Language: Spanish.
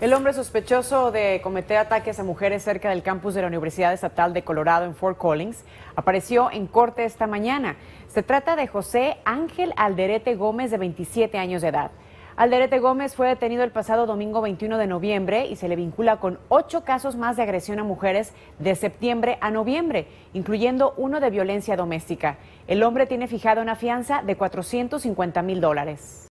El hombre sospechoso de cometer ataques a mujeres cerca del campus de la Universidad Estatal de Colorado en Fort Collins apareció en corte esta mañana. Se trata de José Ángel Alderete Gómez, de 27 años de edad. Alderete Gómez fue detenido el pasado domingo 21 de noviembre y se le vincula con ocho casos más de agresión a mujeres de septiembre a noviembre, incluyendo uno de violencia doméstica. El hombre tiene fijada una fianza de 450 mil dólares.